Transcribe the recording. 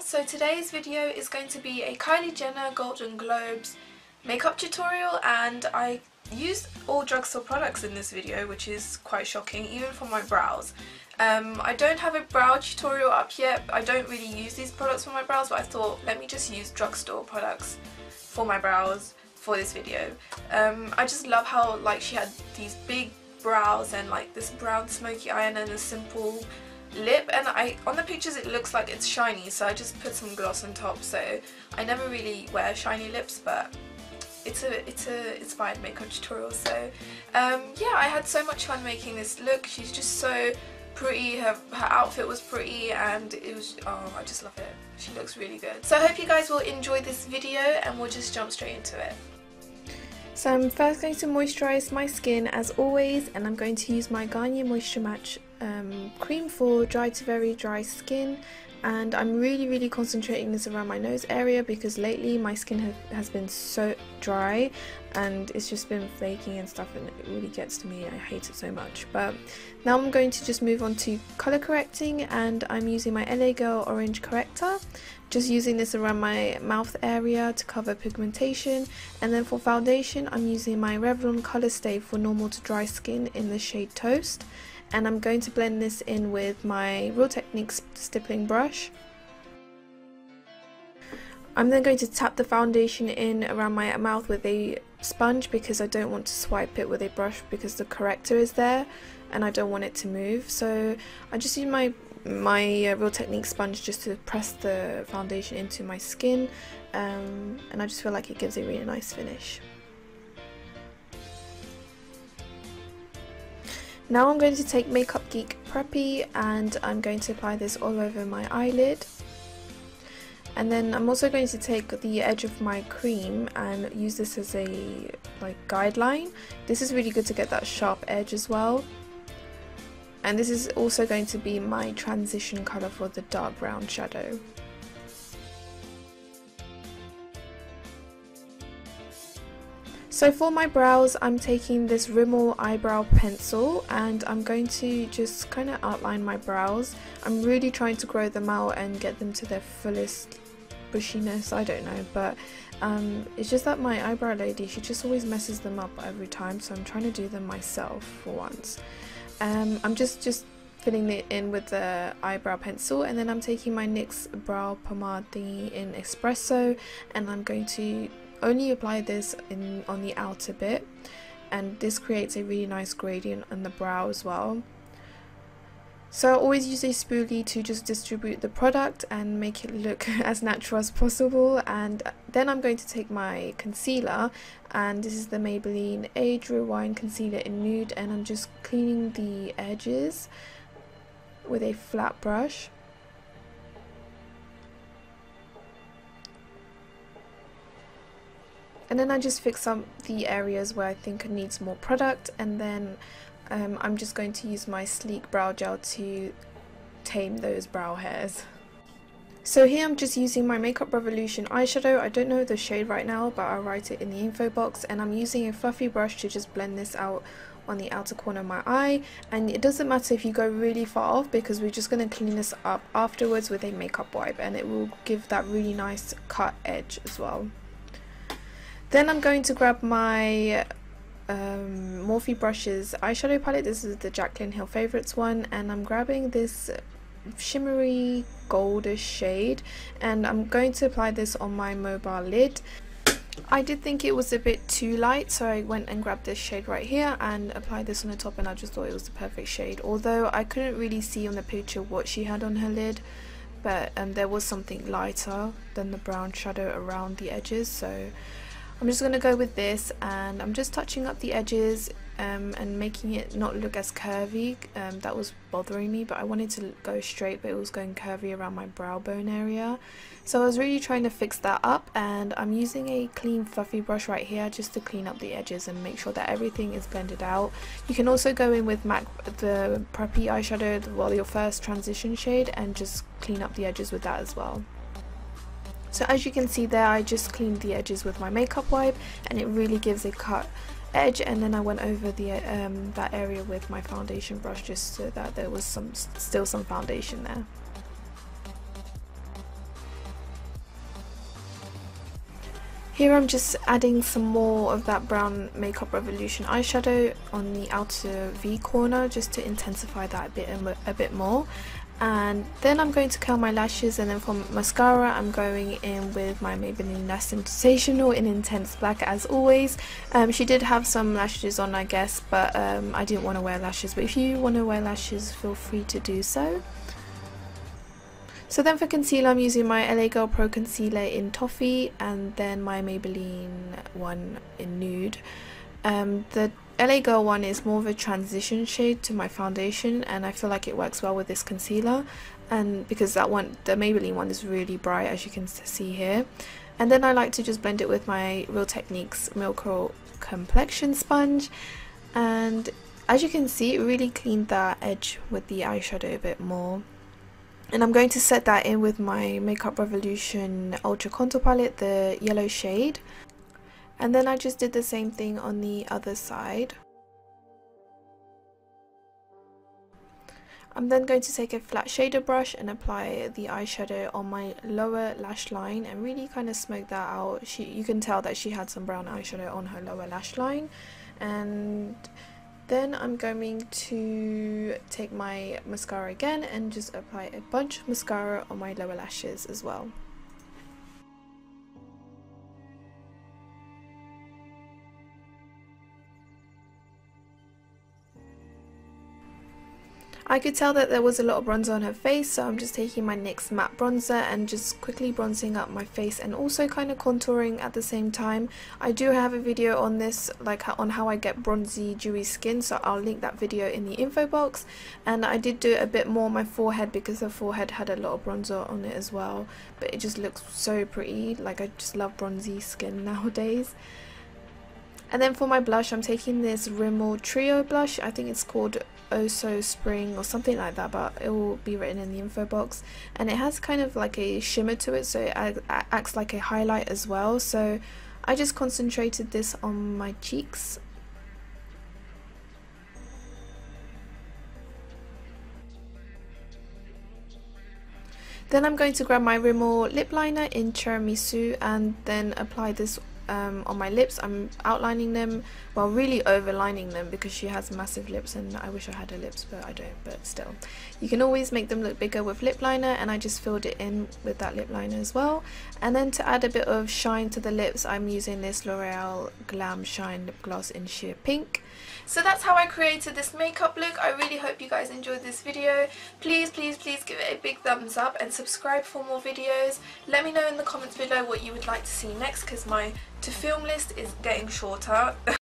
So today's video is going to be a Kylie Jenner Golden Globes makeup tutorial and I used all drugstore products in this video which is quite shocking even for my brows. Um, I don't have a brow tutorial up yet. I don't really use these products for my brows but I thought let me just use drugstore products for my brows for this video. Um, I just love how like she had these big brows and like this brown smoky eye and then a simple lip and I on the pictures it looks like it's shiny so I just put some gloss on top so I never really wear shiny lips but it's a it's a inspired makeup tutorial so um, yeah I had so much fun making this look. She's just so pretty her, her outfit was pretty and it was oh I just love it. She looks really good. So I hope you guys will enjoy this video and we'll just jump straight into it so I'm first going to moisturise my skin as always and I'm going to use my Garnier Moisture Match um, cream for dry to very dry skin and I'm really really concentrating this around my nose area because lately my skin has been so dry and it's just been flaking and stuff and it really gets to me. I hate it so much. But now I'm going to just move on to color correcting and I'm using my LA Girl orange corrector just using this around my mouth area to cover pigmentation. And then for foundation I'm using my Revlon Color Stay for normal to dry skin in the shade Toast and I'm going to blend this in with my Real Techniques stippling brush. I'm then going to tap the foundation in around my mouth with a sponge because I don't want to swipe it with a brush because the corrector is there and I don't want it to move so I just use my my uh, Real Techniques sponge just to press the foundation into my skin um, and I just feel like it gives a really nice finish. Now I'm going to take Makeup Geek Preppy and I'm going to apply this all over my eyelid. And then I'm also going to take the edge of my cream and use this as a like guideline. This is really good to get that sharp edge as well. And this is also going to be my transition colour for the dark brown shadow. So for my brows I'm taking this Rimmel eyebrow pencil and I'm going to just kind of outline my brows. I'm really trying to grow them out and get them to their fullest bushiness, I don't know, but um, it's just that my eyebrow lady, she just always messes them up every time so I'm trying to do them myself for once. Um, I'm just, just filling it in with the eyebrow pencil and then I'm taking my NYX brow pomade thingy in espresso and I'm going to only apply this in on the outer bit and this creates a really nice gradient on the brow as well. So I always use a spoolie to just distribute the product and make it look as natural as possible and then I'm going to take my concealer and this is the Maybelline Age Rewind Concealer in Nude and I'm just cleaning the edges with a flat brush. And then I just fix up the areas where I think it needs more product. And then um, I'm just going to use my sleek brow gel to tame those brow hairs. So here I'm just using my Makeup Revolution eyeshadow, I don't know the shade right now but I'll write it in the info box. And I'm using a fluffy brush to just blend this out on the outer corner of my eye. And it doesn't matter if you go really far off because we're just going to clean this up afterwards with a makeup wipe. And it will give that really nice cut edge as well. Then I'm going to grab my um, Morphe Brushes eyeshadow palette. This is the Jaclyn Hill Favorites one. And I'm grabbing this shimmery goldish shade. And I'm going to apply this on my mobile lid. I did think it was a bit too light so I went and grabbed this shade right here and applied this on the top and I just thought it was the perfect shade although I couldn't really see on the picture what she had on her lid but um, there was something lighter than the brown shadow around the edges so I'm just going to go with this and I'm just touching up the edges um, and making it not look as curvy. Um, that was bothering me but I wanted to go straight but it was going curvy around my brow bone area. So I was really trying to fix that up and I'm using a clean fluffy brush right here just to clean up the edges and make sure that everything is blended out. You can also go in with MAC the Preppy eyeshadow, well your first transition shade and just clean up the edges with that as well. So as you can see there I just cleaned the edges with my makeup wipe and it really gives a cut edge and then I went over the um, that area with my foundation brush just so that there was some still some foundation there. Here I'm just adding some more of that brown Makeup Revolution eyeshadow on the outer V corner just to intensify that a bit, a bit more and then I'm going to curl my lashes and then for mascara I'm going in with my Maybelline Lash Sensational in Intense Black as always. Um, she did have some lashes on I guess but um, I didn't want to wear lashes but if you want to wear lashes feel free to do so. So then for concealer I'm using my LA Girl Pro Concealer in Toffee and then my Maybelline one in Nude. Um, the LA Girl one is more of a transition shade to my foundation and I feel like it works well with this concealer and because that one, the Maybelline one is really bright as you can see here. And then I like to just blend it with my Real Techniques Milk Complexion Sponge and as you can see it really cleaned that edge with the eyeshadow a bit more. And I'm going to set that in with my Makeup Revolution Ultra Contour Palette, the yellow shade and then I just did the same thing on the other side I'm then going to take a flat shader brush and apply the eyeshadow on my lower lash line and really kind of smoke that out. She, you can tell that she had some brown eyeshadow on her lower lash line and then I'm going to take my mascara again and just apply a bunch of mascara on my lower lashes as well. I could tell that there was a lot of bronzer on her face so I'm just taking my NYX matte bronzer and just quickly bronzing up my face and also kind of contouring at the same time. I do have a video on this like on how I get bronzy dewy skin so I'll link that video in the info box and I did do a bit more on my forehead because her forehead had a lot of bronzer on it as well but it just looks so pretty like I just love bronzy skin nowadays. And then for my blush, I'm taking this Rimmel Trio blush. I think it's called Oso Spring or something like that, but it will be written in the info box. And it has kind of like a shimmer to it, so it acts like a highlight as well. So I just concentrated this on my cheeks. Then I'm going to grab my Rimmel lip liner in Tiramisu and then apply this um, on my lips. I'm outlining them, well really overlining them because she has massive lips and I wish I had her lips but I don't, but still. You can always make them look bigger with lip liner and I just filled it in with that lip liner as well. And then to add a bit of shine to the lips I'm using this L'Oreal Glam Shine Lip Gloss in Sheer Pink. So that's how I created this makeup look. I really hope you guys enjoyed this video. Please, please, please give it a big thumbs up and subscribe for more videos. Let me know in the comments below what you would like to see next because my to film list is getting shorter.